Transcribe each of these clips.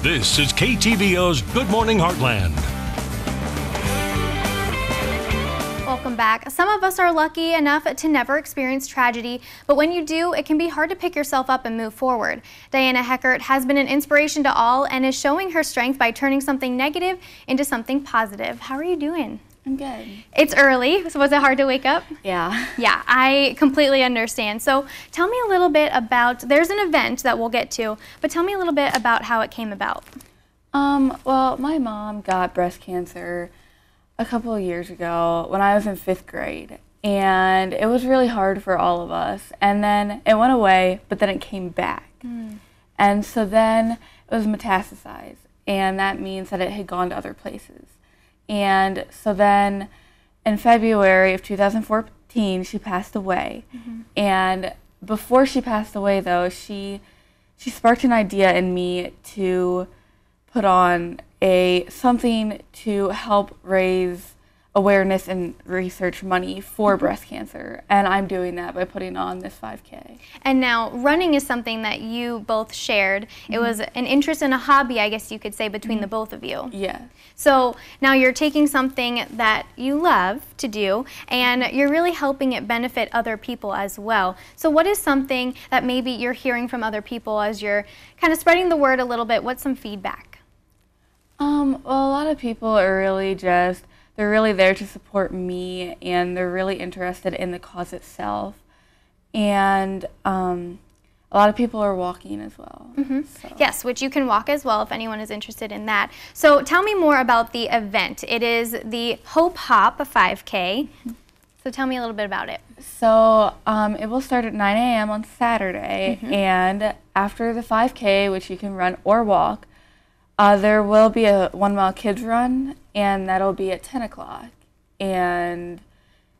This is KTVO's Good Morning Heartland. Welcome back. Some of us are lucky enough to never experience tragedy, but when you do, it can be hard to pick yourself up and move forward. Diana Heckert has been an inspiration to all and is showing her strength by turning something negative into something positive. How are you doing? I'm good. It's early, so was it hard to wake up? Yeah. Yeah, I completely understand. So tell me a little bit about, there's an event that we'll get to, but tell me a little bit about how it came about. Um, well, my mom got breast cancer a couple of years ago when I was in fifth grade. And it was really hard for all of us. And then it went away, but then it came back. Mm. And so then it was metastasized. And that means that it had gone to other places. And so then in February of 2014, she passed away. Mm-hmm. And before she passed away, though, she she sparked an idea in me to put on a something to help raise awareness and research money for mm-hmm. breast cancer. And I'm doing that by putting on this 5K. And now, running is something that you both shared. Mm-hmm. It was an interest and a hobby, I guess you could say, between mm-hmm. the both of you. Yeah. So now you're taking something that you love to do and you're really helping it benefit other people as well. So, what is something that maybe you're hearing from other people as you're kind of spreading the word a little bit? What's some feedback? Um, well, a lot of people are really just they're really there to support me and they're really interested in the cause itself. And um, a lot of people are walking as well. Mm-hmm. So. Yes, which you can walk as well if anyone is interested in that. So tell me more about the event. It is the Hope Hop 5K. So tell me a little bit about it. So um, it will start at 9 a.m. on Saturday, mm-hmm. and after the 5K, which you can run or walk, uh, there will be a one mile kids run, and that'll be at 10 o'clock. And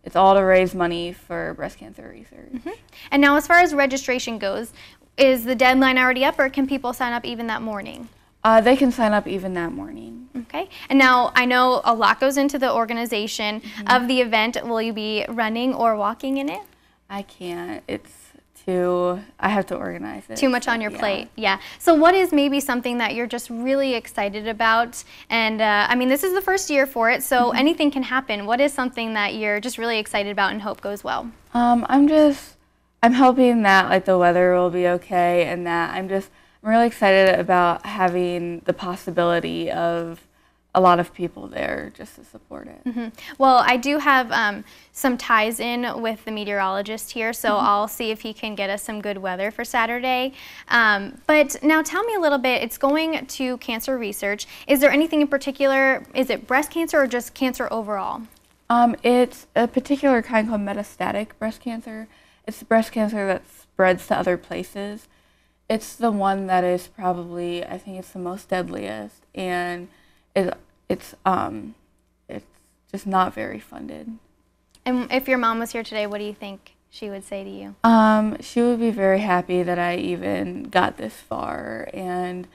it's all to raise money for breast cancer research. Mm-hmm. And now, as far as registration goes, is the deadline already up, or can people sign up even that morning? Uh, they can sign up even that morning. Okay. And now I know a lot goes into the organization mm-hmm. of the event. Will you be running or walking in it? I can't. It's too I have to organize it. Too much on your yeah. plate. Yeah. So what is maybe something that you're just really excited about? And uh, I mean, this is the first year for it, so mm-hmm. anything can happen. What is something that you're just really excited about and hope goes well? Um, I'm just I'm hoping that like the weather will be okay and that I'm just I'm really excited about having the possibility of a lot of people there just to support it. Mm-hmm. Well, I do have um, some ties in with the meteorologist here, so mm-hmm. I'll see if he can get us some good weather for Saturday. Um, but now tell me a little bit, it's going to cancer research. Is there anything in particular, is it breast cancer or just cancer overall? Um, it's a particular kind called metastatic breast cancer. It's breast cancer that spreads to other places. It's the one that is probably, I think it's the most deadliest, and it it's um, it's just not very funded. And if your mom was here today, what do you think she would say to you? Um, she would be very happy that I even got this far and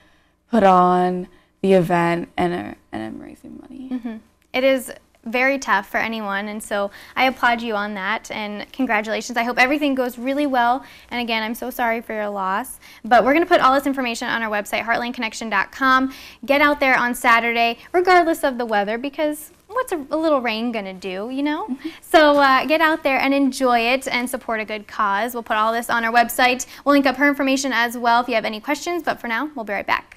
put on the event and, uh, and I'm raising money. Mm-hmm. It is very tough for anyone, and so I applaud you on that, and congratulations. I hope everything goes really well, and again, I'm so sorry for your loss, but we're going to put all this information on our website, heartlandconnection.com. Get out there on Saturday, regardless of the weather, because what's a, a little rain going to do, you know? Mm-hmm. So uh, get out there and enjoy it and support a good cause. We'll put all this on our website. We'll link up her information as well if you have any questions, but for now, we'll be right back.